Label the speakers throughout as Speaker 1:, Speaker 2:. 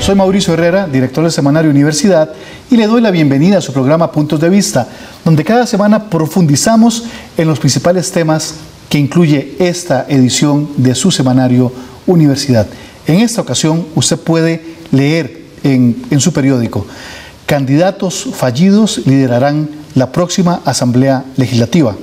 Speaker 1: Soy Mauricio Herrera, director del semanario Universidad, y le doy la bienvenida a su programa Puntos de Vista, donde cada semana profundizamos en los principales temas que incluye esta edición de su semanario Universidad. En esta ocasión usted puede leer en, en su periódico, candidatos fallidos liderarán la próxima Asamblea Legislativa.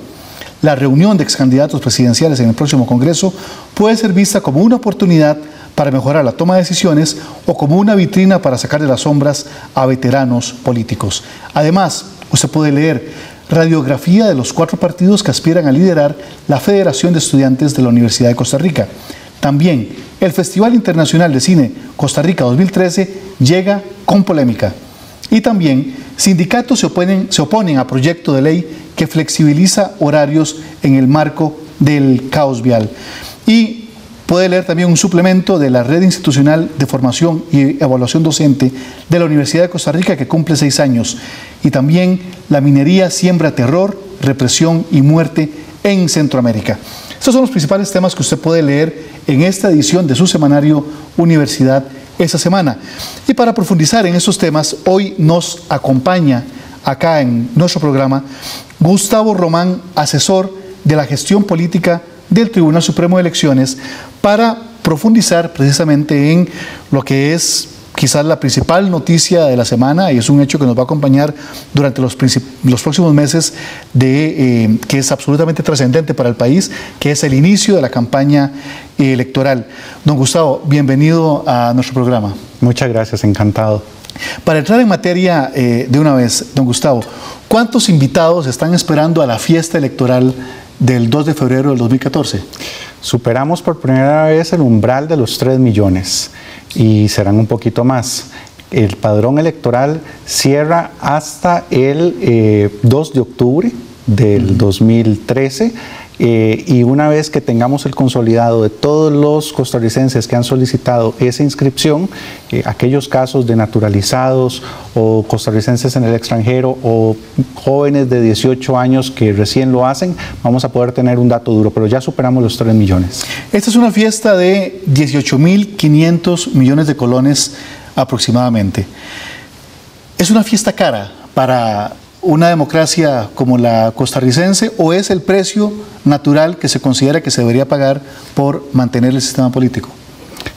Speaker 1: La reunión de ex candidatos presidenciales en el próximo Congreso puede ser vista como una oportunidad para mejorar la toma de decisiones o como una vitrina para sacar de las sombras a veteranos políticos. Además, usted puede leer radiografía de los cuatro partidos que aspiran a liderar la Federación de Estudiantes de la Universidad de Costa Rica. También el Festival Internacional de Cine Costa Rica 2013 llega con polémica. Y también sindicatos se oponen, a proyecto de ley que flexibiliza horarios en el marco del caos vial. Y Puede leer también un suplemento de la Red Institucional de Formación y Evaluación Docente de la Universidad de Costa Rica que cumple seis años. Y también La minería siembra terror, represión y muerte en Centroamérica. Estos son los principales temas que usted puede leer en esta edición de su semanario Universidad esta semana. Y para profundizar en estos temas, hoy nos acompaña acá en nuestro programa Gustavo Román, asesor de la gestión política del Tribunal Supremo de Elecciones para profundizar precisamente en lo que es quizás la principal noticia de la semana y es un hecho que nos va a acompañar durante los, los próximos meses de, eh, que es absolutamente trascendente para el país, que es el inicio de la campaña electoral. Don Gustavo, bienvenido a nuestro programa.
Speaker 2: Muchas gracias, encantado.
Speaker 1: Para entrar en materia eh, de una vez, don Gustavo, ¿cuántos invitados están esperando a la fiesta electoral del 2 de febrero del 2014.
Speaker 2: Superamos por primera vez el umbral de los 3 millones y serán un poquito más. El padrón electoral cierra hasta el 2 eh, de octubre del 2013 eh, y una vez que tengamos el consolidado de todos los costarricenses que han solicitado esa inscripción, eh, aquellos casos de naturalizados o costarricenses en el extranjero o jóvenes de 18 años que recién lo hacen, vamos a poder tener un dato duro, pero ya superamos los 3 millones.
Speaker 1: Esta es una fiesta de 18.500 millones de colones aproximadamente. Es una fiesta cara para una democracia como la costarricense o es el precio natural que se considera que se debería pagar por mantener el sistema político?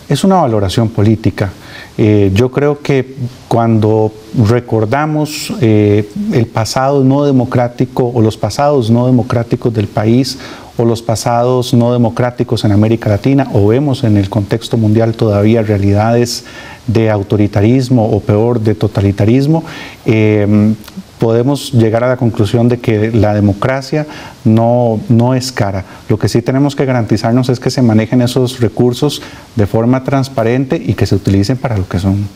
Speaker 2: Es una valoración política. Eh, yo creo que cuando recordamos eh, el pasado no democrático o los pasados no democráticos del país o los pasados no democráticos en América Latina o vemos en el contexto mundial todavía realidades de autoritarismo o peor de totalitarismo, eh, podemos llegar a la conclusión de que la democracia no, no es cara. Lo que sí tenemos que garantizarnos es que se manejen esos recursos de forma transparente y que se utilicen para lo que son.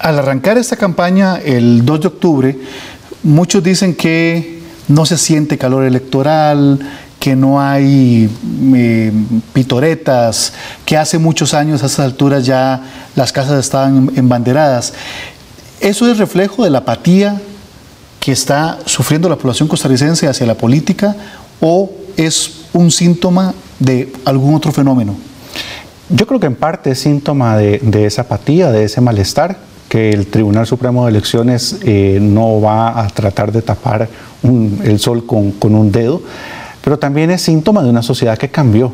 Speaker 1: Al arrancar esta campaña el 2 de octubre, muchos dicen que no se siente calor electoral, que no hay eh, pitoretas, que hace muchos años a estas alturas ya las casas estaban embanderadas. ¿Eso es reflejo de la apatía que está sufriendo la población costarricense hacia la política o es un síntoma de algún otro fenómeno?
Speaker 2: Yo creo que en parte es síntoma de, esa apatía, de ese malestar que el Tribunal Supremo de Elecciones eh, no va a tratar de tapar el sol con, un dedo, pero también es síntoma de una sociedad que cambió.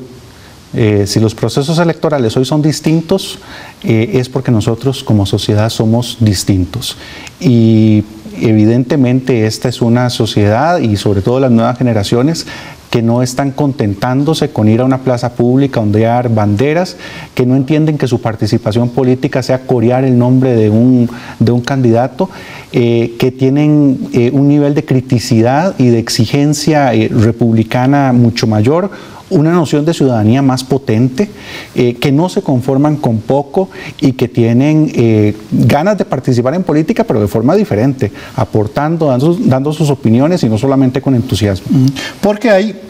Speaker 2: Eh, si los procesos electorales hoy son distintos, eh, es porque nosotros como sociedad somos distintos. Y evidentemente esta es una sociedad y sobre todo las nuevas generaciones que no están contentándose con ir a una plaza pública, ondear banderas, que no entienden que su participación política sea corear el nombre de un, de un candidato, eh, que tienen eh, un nivel de criticidad y de exigencia eh, republicana mucho mayor, una noción de ciudadanía más potente, eh, que no se conforman con poco y que tienen eh, ganas de participar en política, pero de forma diferente, aportando, dando, sus opiniones y no solamente con entusiasmo.
Speaker 1: Porque hay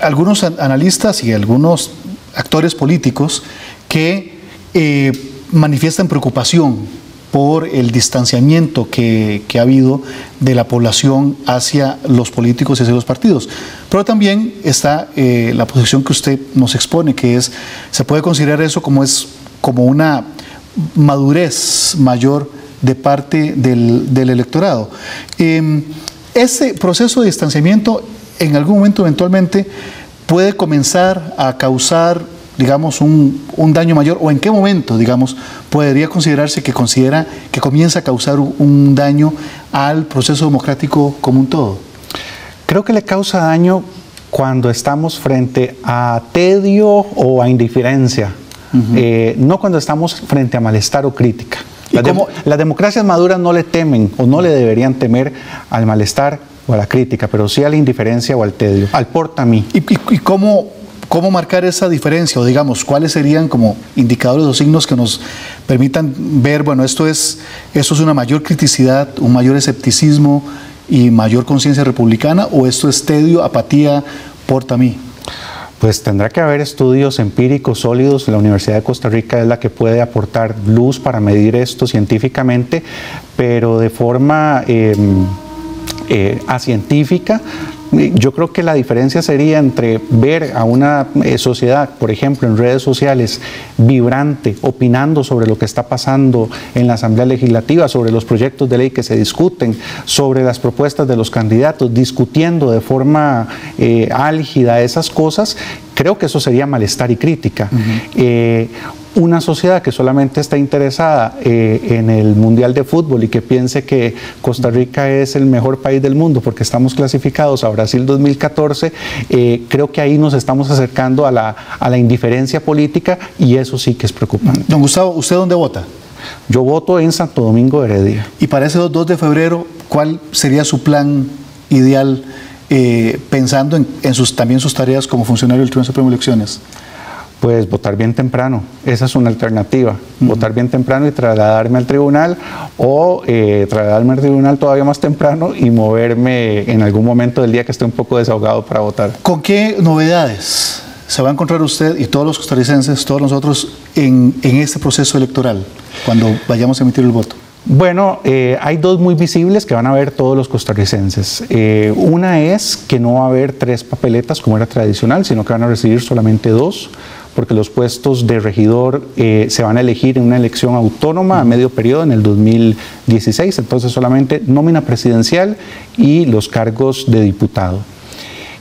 Speaker 1: algunos analistas y algunos actores políticos que eh, manifiestan preocupación por el distanciamiento que, ha habido de la población hacia los políticos y hacia los partidos. Pero también está eh, la posición que usted nos expone, que es, se puede considerar eso como, es, como una madurez mayor de parte del, electorado. Eh, ese proceso de distanciamiento en algún momento eventualmente puede comenzar a causar digamos, un, daño mayor o en qué momento, digamos, podría considerarse que considera que comienza a causar un daño al proceso democrático como un todo?
Speaker 2: Creo que le causa daño cuando estamos frente a tedio o a indiferencia, eh, no cuando estamos frente a malestar o crítica. Las, democracias maduras no le temen o no le deberían temer al malestar o a la crítica, pero sí a la indiferencia o al tedio, al porta a mí.
Speaker 1: ¿Y, y cómo, ¿Cómo marcar esa diferencia? O digamos, ¿cuáles serían como indicadores o signos que nos permitan ver, bueno, esto es, esto es una mayor criticidad, un mayor escepticismo y mayor conciencia republicana, o esto es tedio, apatía, porta a mí?
Speaker 2: Pues tendrá que haber estudios empíricos sólidos. La Universidad de Costa Rica es la que puede aportar luz para medir esto científicamente, pero de forma em, eh, yo creo que la diferencia sería entre ver a una eh, sociedad, por ejemplo, en redes sociales, vibrante, opinando sobre lo que está pasando en la Asamblea Legislativa, sobre los proyectos de ley que se discuten, sobre las propuestas de los candidatos, discutiendo de forma eh, álgida esas cosas, creo que eso sería malestar y crítica una sociedad que solamente está interesada eh, en el Mundial de Fútbol y que piense que Costa Rica es el mejor país del mundo porque estamos clasificados a Brasil 2014, eh, creo que ahí nos estamos acercando a la, a la indiferencia política y eso sí que es preocupante.
Speaker 1: Don Gustavo, ¿usted dónde vota?
Speaker 2: Yo voto en Santo Domingo de Heredia.
Speaker 1: Y para ese 2 de febrero, ¿cuál sería su plan ideal eh, pensando en, sus, también sus tareas como funcionario del Tribunal Supremo de Elecciones?
Speaker 2: Pues votar bien temprano. Esa es una alternativa. Votar bien temprano y trasladarme al tribunal o eh, trasladarme al tribunal todavía más temprano y moverme en algún momento del día que esté un poco desahogado para votar.
Speaker 1: ¿Con qué novedades se va a encontrar usted y todos los costarricenses, todos nosotros, en, este proceso electoral cuando vayamos a emitir el voto?
Speaker 2: Bueno, eh, hay dos muy visibles que van a ver todos los costarricenses. Eh, una es que no va a haber tres papeletas como era tradicional, sino que van a recibir solamente dos porque los puestos de regidor eh, se van a elegir en una elección autónoma a medio periodo en el 2016, entonces solamente nómina presidencial y los cargos de diputado.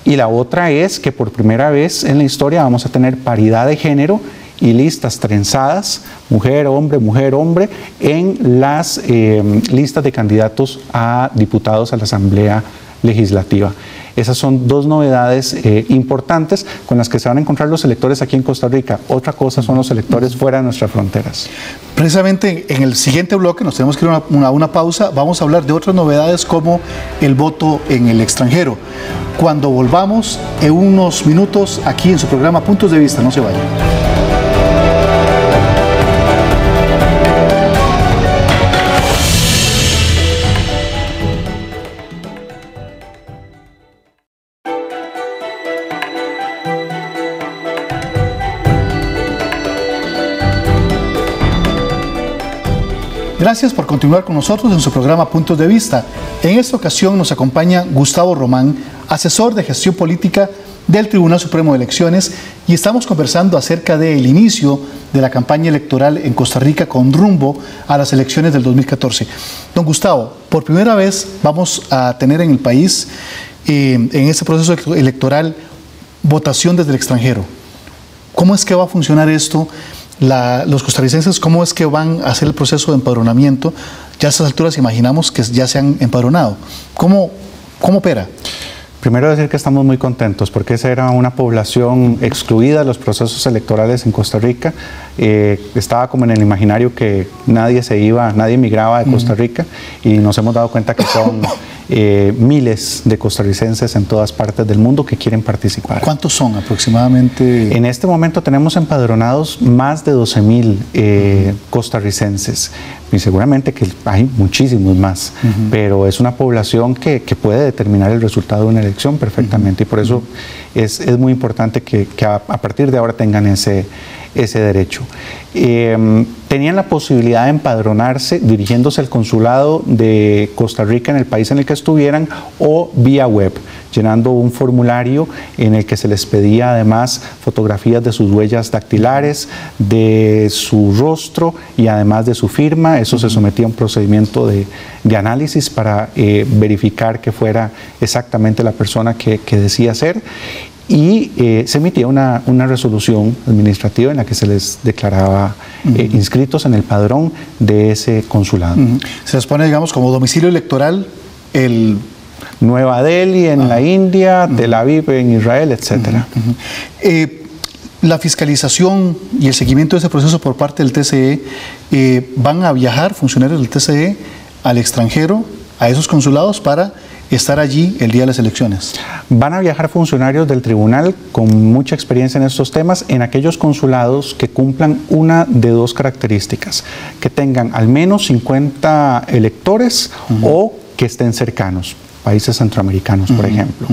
Speaker 2: Y la otra es que por primera vez en la historia vamos a tener paridad de género y listas trenzadas, mujer, hombre, mujer, hombre, en las eh, listas de candidatos a diputados a la Asamblea Legislativa. Esas son dos novedades eh, importantes con las que se van a encontrar los electores aquí en Costa Rica. Otra cosa son los electores fuera de nuestras fronteras.
Speaker 1: Precisamente en el siguiente bloque, nos tenemos que ir a una, una pausa, vamos a hablar de otras novedades como el voto en el extranjero. Cuando volvamos en unos minutos aquí en su programa Puntos de Vista, no se vayan. Gracias por continuar con nosotros en su programa Puntos de Vista. En esta ocasión nos acompaña Gustavo Román, asesor de gestión política del Tribunal Supremo de Elecciones y estamos conversando acerca del inicio de la campaña electoral en Costa Rica con rumbo a las elecciones del 2014. Don Gustavo, por primera vez vamos a tener en el país, eh, en este proceso electoral, votación desde el extranjero. ¿Cómo es que va a funcionar esto? Los costarricenses cómo es que van a hacer el proceso de empadronamiento. Ya a estas alturas imaginamos que ya se han empadronado. ¿Cómo, cómo opera?
Speaker 2: Primero decir que estamos muy contentos porque esa era una población excluida de los procesos electorales en Costa Rica. Eh, estaba como en el imaginario que nadie se iba, nadie migraba de Costa Rica y nos hemos dado cuenta que son eh, miles de costarricenses en todas partes del mundo que quieren participar.
Speaker 1: ¿Cuántos son aproximadamente?
Speaker 2: En este momento tenemos empadronados más de 12 mil eh, costarricenses. Y seguramente que hay muchísimos más, pero es una población que, puede determinar el resultado de una elección perfectamente. Y por eso es, muy importante que, a, partir de ahora tengan ese, ese derecho. Em, tenían la posibilidad de empadronarse dirigiéndose al consulado de Costa Rica en el país en el que estuvieran o vía web, llenando un formulario en el que se les pedía además fotografías de sus huellas dactilares, de su rostro y además de su firma. Eso se sometía a un procedimiento de, análisis para eh, verificar que fuera exactamente la persona que, que decía ser y eh, se emitía una, resolución administrativa en la que se les declaraba eh, inscritos en el padrón de ese consulado.
Speaker 1: Se les pone, digamos, como domicilio electoral el...
Speaker 2: Nueva Delhi en la India, Tel Aviv en Israel, etc.
Speaker 1: Eh, la fiscalización y el seguimiento de ese proceso por parte del TCE, ¿van a viajar funcionarios del TCE al extranjero, a esos consulados, para estar allí el día de las elecciones?
Speaker 2: Van a viajar funcionarios del tribunal con mucha experiencia en estos temas en aquellos consulados que cumplan una de dos características, que tengan al menos 50 electores o que estén cercanos países centroamericanos, por ejemplo.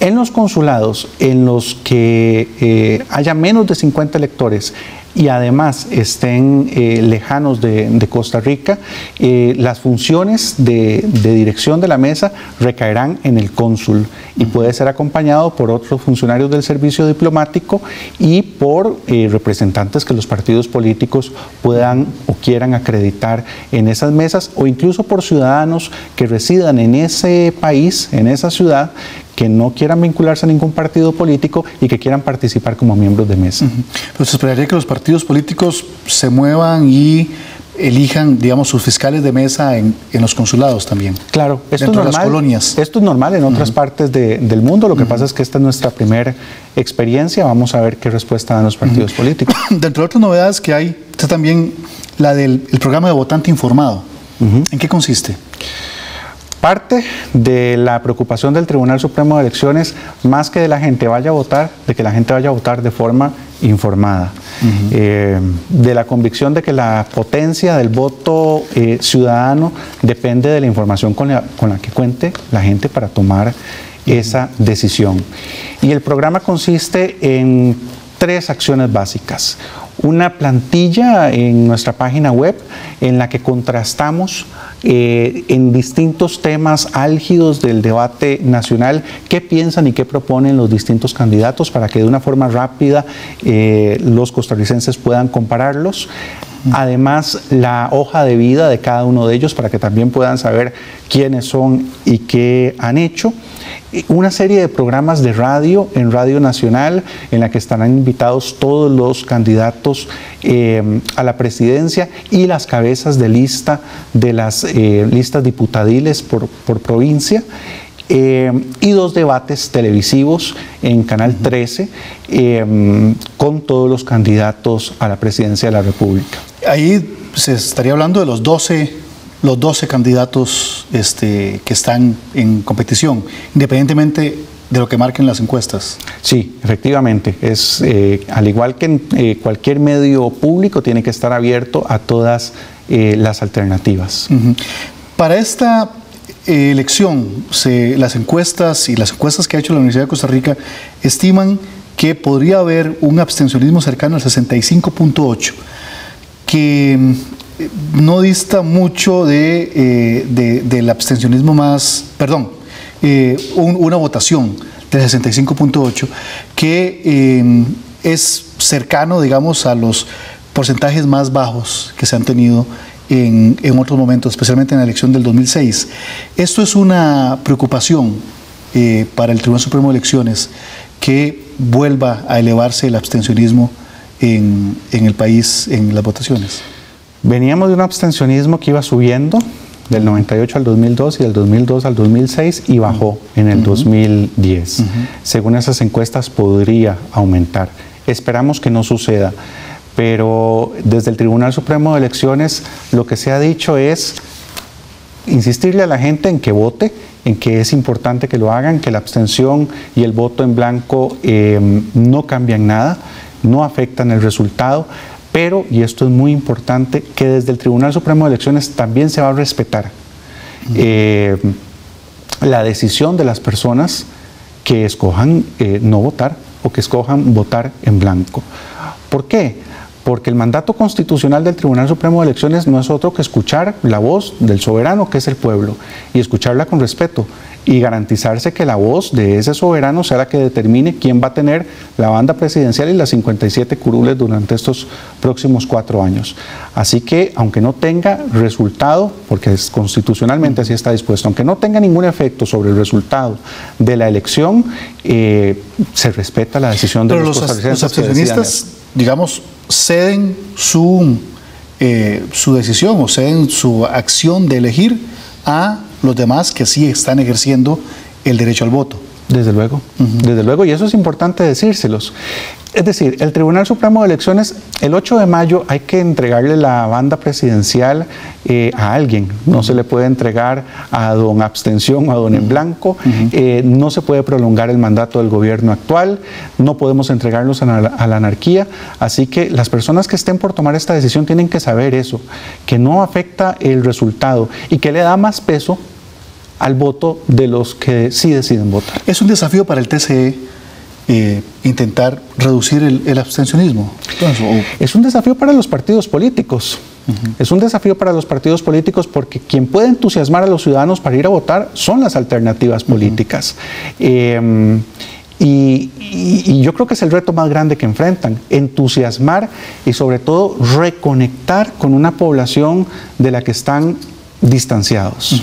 Speaker 2: En los consulados en los que eh, haya menos de 50 electores y además estén eh, lejanos de, Costa Rica, eh, las funciones de, dirección de la mesa recaerán en el cónsul y puede ser acompañado por otros funcionarios del servicio diplomático y por eh, representantes que los partidos políticos puedan o quieran acreditar en esas mesas o incluso por ciudadanos que residan en ese país, en esa ciudad, que no quieran vincularse a ningún partido político y que quieran participar como miembros de mesa.
Speaker 1: Pues esperaría que los partidos políticos se muevan y elijan, digamos, sus fiscales de mesa en, los consulados también.
Speaker 2: Claro, esto es normal. las colonias. Esto es normal en otras partes del mundo. Lo que pasa es que esta es nuestra primera experiencia. Vamos a ver qué respuesta dan los partidos políticos.
Speaker 1: Dentro de otras novedades que hay, está también la del programa de votante informado. ¿En qué consiste?
Speaker 2: Parte de la preocupación del Tribunal Supremo de Elecciones, más que de la gente vaya a votar, de que la gente vaya a votar de forma informada, eh, de la convicción de que la potencia del voto eh, ciudadano depende de la información con la, que cuente la gente para tomar esa decisión. Y el programa consiste en tres acciones básicas. Una plantilla en nuestra página web en la que contrastamos eh, en distintos temas álgidos del debate nacional, qué piensan y qué proponen los distintos candidatos para que de una forma rápida eh, los costarricenses puedan compararlos. Además, la hoja de vida de cada uno de ellos para que también puedan saber quiénes son y qué han hecho una serie de programas de radio en Radio Nacional en la que estarán invitados todos los candidatos eh, a la presidencia y las cabezas de lista de las eh, listas diputadiles por, provincia. Eh, y dos debates televisivos en Canal 13 con todos los candidatos a la presidencia de la República.
Speaker 1: Ahí se estaría hablando de los 12 los 12 candidatos este, que están en competición, independientemente de lo que marquen las encuestas.
Speaker 2: Sí, efectivamente. Es, eh, al igual que en eh, cualquier medio público, tiene que estar abierto a todas eh, las alternativas.
Speaker 1: Para esta elección, las encuestas y las encuestas que ha hecho la Universidad de Costa Rica estiman que podría haber un abstencionismo cercano al 65.8, que no dista mucho de, eh, del abstencionismo más, perdón, eh, una votación del 65.8 que eh, es cercano, digamos, a los porcentajes más bajos que se han tenido en, en, otros momentos, especialmente en la elección del 2006. Esto es una preocupación para el Tribunal Supremo de Elecciones que vuelva a elevarse el abstencionismo en, en el país en las votaciones.
Speaker 2: Veníamos de un abstencionismo que iba subiendo del 98 al 2002 y del 2002 al 2006 y bajó en el 2010. Según esas encuestas podría aumentar. Esperamos que no suceda, pero desde el Tribunal Supremo de Elecciones lo que se ha dicho es insistirle a la gente en que vote, en que es importante que lo hagan, que la abstención y el voto en blanco eh, no cambian nada, no afectan el resultado pero, y esto es muy importante, que desde el Tribunal Supremo de Elecciones también se va a respetar eh, la decisión de las personas que escojan eh, no votar o que escojan votar en blanco. ¿Por qué? porque el mandato constitucional del Tribunal Supremo de Elecciones no es otro que escuchar la voz del soberano, que es el pueblo, y escucharla con respeto y garantizarse que la voz de ese soberano sea la que determine quién va a tener la banda presidencial y las 57 curules durante estos próximos cuatro años. Así que, aunque no tenga resultado, porque es, constitucionalmente así está dispuesto, aunque no tenga ningún efecto sobre el resultado de la elección, eh, se respeta la decisión de
Speaker 1: los, los, los abstencionistas, digamos, ceden su, eh, su decisión o ceden su acción de elegir a los demás que sí están ejerciendo el derecho al voto.
Speaker 2: Desde luego, desde luego, y eso es importante decírselos. Es decir, el Tribunal Supremo de Elecciones, el 8 de mayo hay que entregarle la banda presidencial eh, a alguien. No se le puede entregar a don abstención o a don en blanco. Eh, no se puede prolongar el mandato del gobierno actual. No podemos entregarlos a la, a la, anarquía. Así que las personas que estén por tomar esta decisión tienen que saber eso, que no afecta el resultado y que le da más peso al voto de los que sí deciden votar.
Speaker 1: Es un desafío para el TCE eh, intentar reducir el, el abstencionismo.
Speaker 2: Entonces, es un desafío para los partidos políticos. Uh -huh. Es un desafío para los partidos políticos porque quien puede entusiasmar a los ciudadanos para ir a votar son las alternativas políticas. Uh -huh. eh, y, y, y, yo creo que es el reto más grande que enfrentan, entusiasmar y sobre todo reconectar con una población de la que están distanciados.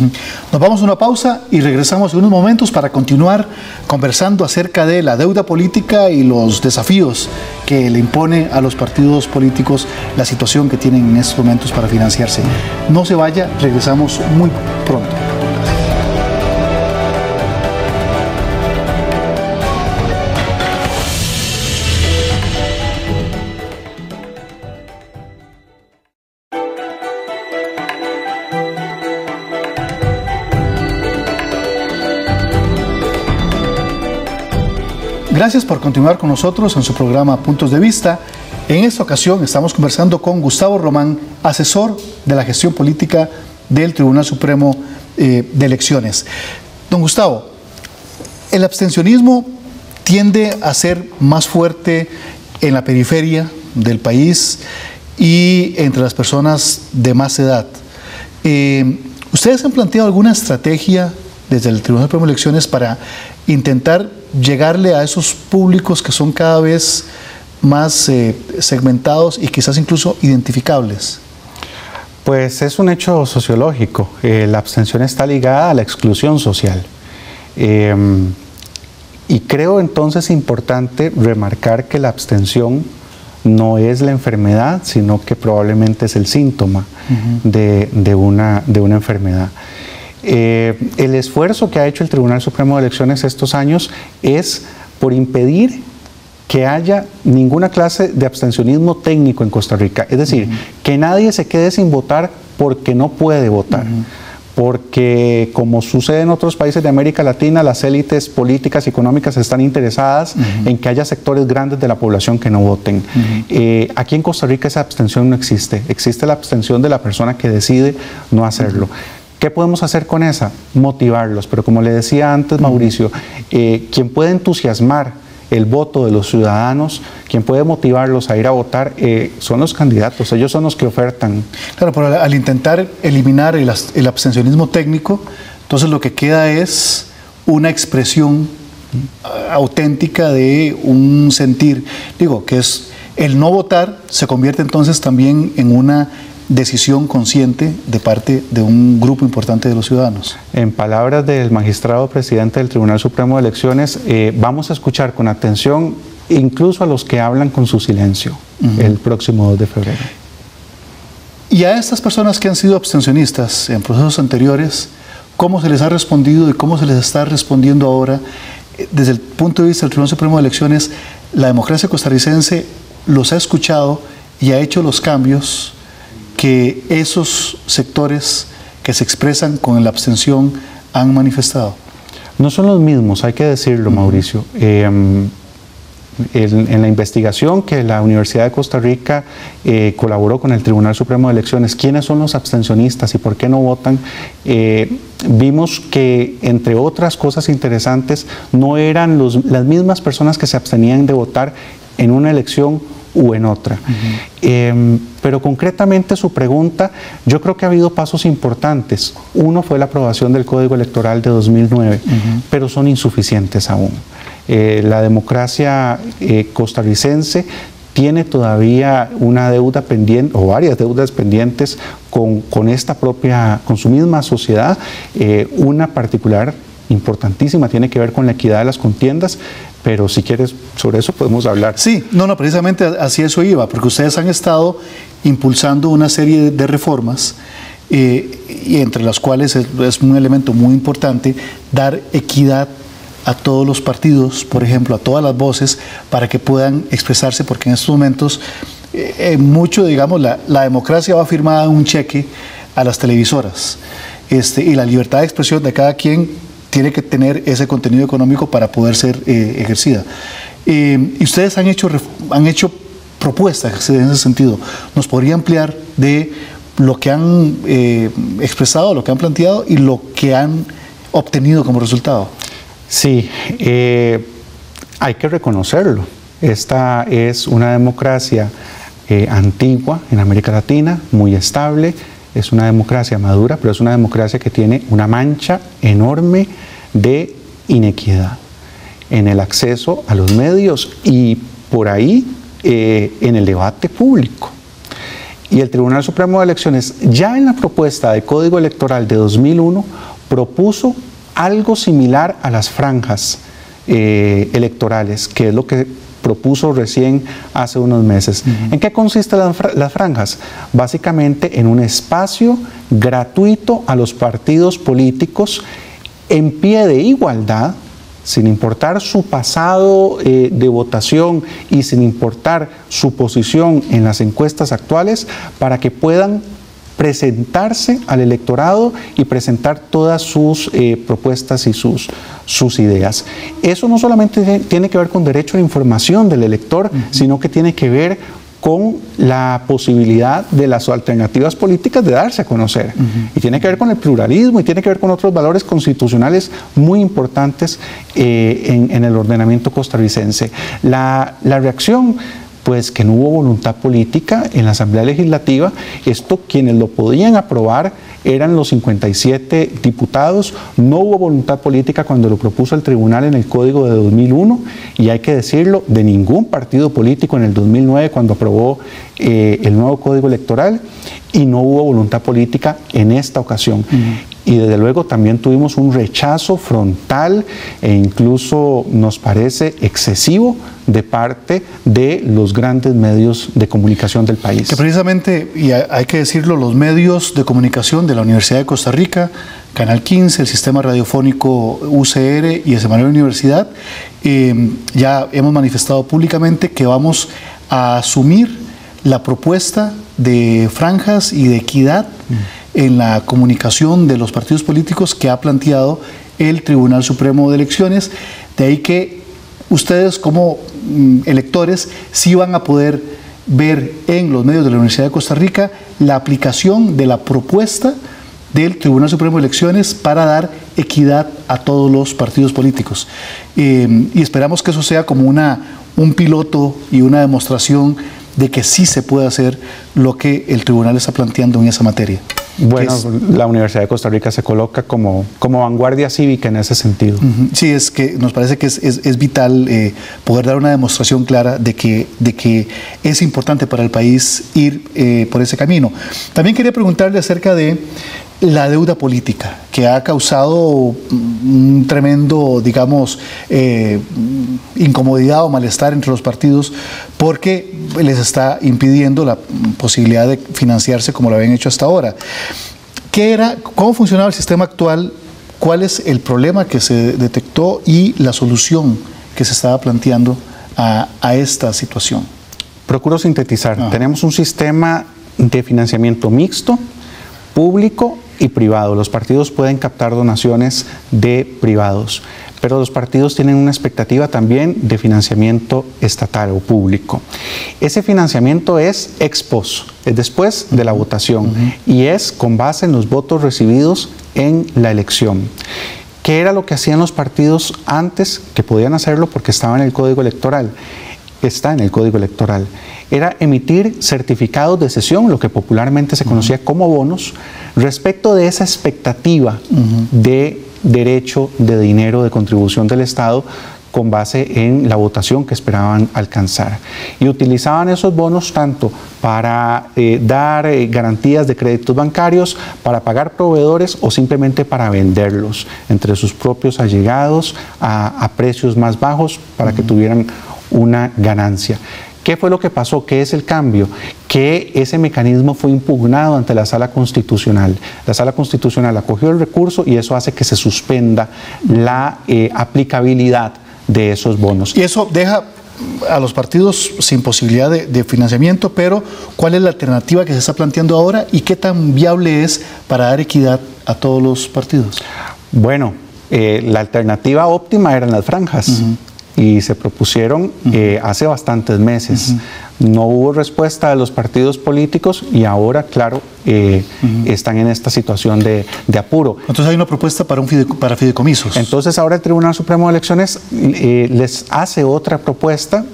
Speaker 1: Nos vamos a una pausa y regresamos en unos momentos para continuar conversando acerca de la deuda política y los desafíos que le impone a los partidos políticos la situación que tienen en estos momentos para financiarse. No se vaya, regresamos muy pronto. Gracias por continuar con nosotros en su programa Puntos de Vista. En esta ocasión estamos conversando con Gustavo Román, asesor de la gestión política del Tribunal Supremo eh, de Elecciones. Don Gustavo, el abstencionismo tiende a ser más fuerte en la periferia del país y entre las personas de más edad. Eh, ¿Ustedes han planteado alguna estrategia desde el Tribunal Supremo de Elecciones para intentar llegarle a esos públicos que son cada vez más eh, segmentados y quizás incluso identificables?
Speaker 2: Pues es un hecho sociológico. Eh, la abstención está ligada a la exclusión social. Eh, y creo entonces importante remarcar que la abstención no es la enfermedad, sino que probablemente es el síntoma uh -huh. de, de, una, de una enfermedad. Eh, el esfuerzo que ha hecho el Tribunal Supremo de Elecciones estos años es por impedir que haya ninguna clase de abstencionismo técnico en Costa Rica. Es decir, uh -huh. que nadie se quede sin votar porque no puede votar. Uh -huh. Porque como sucede en otros países de América Latina, las élites políticas y económicas están interesadas uh -huh. en que haya sectores grandes de la población que no voten. eh, aquí en Costa Rica esa abstención no existe. Existe la abstención de la persona que decide no hacerlo. ¿Qué podemos hacer con esa? Motivarlos. Pero como le decía antes Mauricio, eh, quien puede entusiasmar el voto de los ciudadanos, quien puede motivarlos a ir a votar, eh, son los candidatos, ellos son los que ofertan.
Speaker 1: Claro, pero al intentar eliminar el, el abstencionismo técnico, entonces lo que queda es una expresión auténtica de un sentir, digo, que es el no votar se convierte entonces también en una decisión consciente de parte de un grupo importante de los ciudadanos.
Speaker 2: En palabras del magistrado presidente del Tribunal Supremo de Elecciones, eh, vamos a escuchar con atención incluso a los que hablan con su silencio uh -huh. el próximo 2 de febrero.
Speaker 1: Y a estas personas que han sido abstencionistas en procesos anteriores, ¿cómo se les ha respondido y cómo se les está respondiendo ahora? Desde el punto de vista del Tribunal Supremo de Elecciones, la democracia costarricense los ha escuchado y ha hecho los cambios que esos sectores que se expresan con la abstención han manifestado?
Speaker 2: No son los mismos, hay que decirlo, uh -huh. Mauricio. Eh, en, en, la investigación que la Universidad de Costa Rica eh, colaboró con el Tribunal Supremo de Elecciones, quiénes son los abstencionistas y por qué no votan, eh, vimos que, entre otras cosas interesantes, no eran los, las mismas personas que se abstenían de votar en una elección u en otra. Em, pero concretamente su pregunta, yo creo que ha habido pasos importantes. Uno fue la aprobación del Código Electoral de 2009, pero son insuficientes aún. Eh, la democracia eh, costarricense tiene todavía una deuda pendiente o varias deudas pendientes con, esta propia, con su misma sociedad. Eh, una particular importantísima tiene que ver con la equidad de las contiendas, pero si quieres sobre eso podemos hablar.
Speaker 1: Sí, no, no, precisamente así eso iba, porque ustedes han estado impulsando una serie de reformas eh, y entre las cuales es, un elemento muy importante dar equidad a todos los partidos, por ejemplo, a todas las voces, para que puedan expresarse, porque en estos momentos eh, mucho, digamos, la, democracia va firmada en un cheque a las televisoras este, y la libertad de expresión de cada quien tiene que tener ese contenido económico para poder ser eh, ejercida. Eh, y ustedes han hecho, han hecho propuestas en ese sentido. ¿Nos podría ampliar de lo que han eh, expresado, lo que han planteado y lo que han obtenido como resultado?
Speaker 2: Sí, hay que reconocerlo. Esta es una democracia antigua en América Latina, muy estable, es una democracia madura, pero es una democracia que tiene una mancha enorme de inequidad en el acceso a los medios y por ahí eh, en el debate público. Y el Tribunal Supremo de Elecciones, ya en la propuesta de Código Electoral de 2001, propuso algo similar a las franjas eh, electorales, que es lo que propuso recién hace unos meses. ¿En qué consisten las franjas? Básicamente en un espacio gratuito a los partidos políticos en pie de igualdad, sin importar su pasado eh, de votación y sin importar su posición en las encuestas actuales, para que puedan presentarse al electorado y presentar todas sus eh, propuestas y sus, sus ideas. Eso no solamente tiene que ver con derecho a la información del elector, sino que tiene que ver con la posibilidad de las alternativas políticas de darse a conocer. Y tiene que ver con el pluralismo y tiene que ver con otros valores constitucionales muy importantes eh, en, el ordenamiento costarricense. La, la reacción pues que no hubo voluntad política en la Asamblea Legislativa. Esto quienes lo podían aprobar eran los 57 diputados. No hubo voluntad política cuando lo propuso el tribunal en el Código de 2001 y hay que decirlo, de ningún partido político en el 2009 cuando aprobó eh, el nuevo Código Electoral y no hubo voluntad política en esta ocasión y desde luego también tuvimos un rechazo frontal e incluso nos parece excesivo de parte de los grandes medios de comunicación del país.
Speaker 1: Que precisamente, y hay que decirlo, los medios de comunicación de la Universidad de Costa Rica, Canal 15, el Sistema Radiofónico UCR y el Semanario Universidad, eh, ya hemos manifestado públicamente que vamos a asumir la propuesta de franjas y de equidad. Mm en la comunicación de los partidos políticos que ha planteado el Tribunal Supremo de Elecciones. De ahí que ustedes como mm, electores sí van a poder ver en los medios de la Universidad de Costa Rica la aplicación de la propuesta del Tribunal Supremo de Elecciones para dar equidad a todos los partidos políticos. Eh, y esperamos que eso sea como una, un piloto y una demostración de que sí se puede hacer lo que el tribunal está planteando en esa materia.
Speaker 2: Bueno, la Universidad de Costa Rica se coloca como, como vanguardia cívica en ese sentido.
Speaker 1: Sí, es que nos parece que es, vital eh, poder dar una demostración clara de que, de que es importante para el país ir eh, por ese camino. También quería preguntarle acerca de la deuda política, que ha causado un tremendo, digamos, eh, incomodidad o malestar entre los partidos porque les está impidiendo la posibilidad de financiarse como lo habían hecho hasta ahora. ¿Qué era, ¿Cómo funcionaba el sistema actual? ¿Cuál es el problema que se detectó y la solución que se estaba planteando a, esta situación?
Speaker 2: Procuro sintetizar. Tenemos un sistema de financiamiento mixto, público y privado. Los partidos pueden captar donaciones de privados, pero los partidos tienen una expectativa también de financiamiento estatal o público. Ese financiamiento es ex post, es después de la votación y es con base en los votos recibidos en la elección. ¿Qué era lo que hacían los partidos antes? Que podían hacerlo porque estaba en el código electoral está en el Código Electoral, era emitir certificados de sesión, lo que popularmente se conocía como bonos, respecto de esa expectativa de derecho de dinero de contribución del Estado con base en la votación que esperaban alcanzar. Y utilizaban esos bonos tanto para eh, dar eh, garantías de créditos bancarios, para pagar proveedores o simplemente para venderlos entre sus propios allegados a, precios más bajos para que tuvieran una ganancia. ¿Qué fue lo que pasó? ¿Qué es el cambio? Que ese mecanismo fue impugnado ante la sala constitucional. La sala constitucional acogió el recurso y eso hace que se suspenda la eh, aplicabilidad de esos bonos.
Speaker 1: Y eso deja a los partidos sin posibilidad de, financiamiento, pero ¿cuál es la alternativa que se está planteando ahora y qué tan viable es para dar equidad a todos los partidos?
Speaker 2: Bueno, eh, la alternativa óptima eran las franjas y se propusieron eh, hace bastantes meses. No hubo respuesta de los partidos políticos y ahora, claro, eh, están en esta situación de, apuro.
Speaker 1: Entonces hay una propuesta para, un para fideicomisos.
Speaker 2: Entonces ahora el Tribunal Supremo de Elecciones eh, les hace otra propuesta,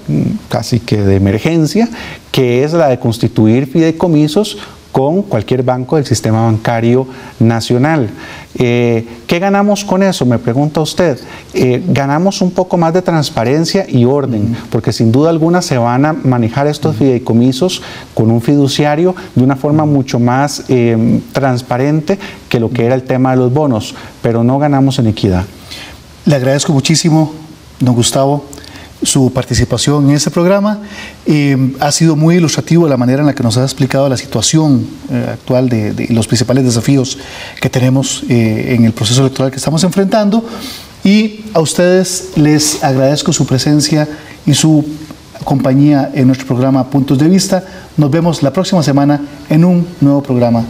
Speaker 2: casi que de emergencia, que es la de constituir fideicomisos con cualquier banco del sistema bancario nacional. Eh, ¿Qué ganamos con eso? Me pregunta usted. Eh, ganamos un poco más de transparencia y orden, porque sin duda alguna se van a manejar estos fideicomisos con un fiduciario de una forma mucho más eh, transparente que lo que era el tema de los bonos, pero no ganamos en equidad.
Speaker 1: Le agradezco muchísimo, don Gustavo, su participación en este programa. Eh, ha sido muy ilustrativo la manera en la que nos ha explicado la situación eh, actual de, los principales desafíos que tenemos eh, en el proceso electoral que estamos enfrentando. Y a ustedes les agradezco su presencia y su compañía en nuestro programa Puntos de Vista. Nos vemos la próxima semana en un nuevo programa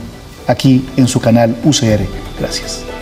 Speaker 1: aquí en su canal UCR. Gracias.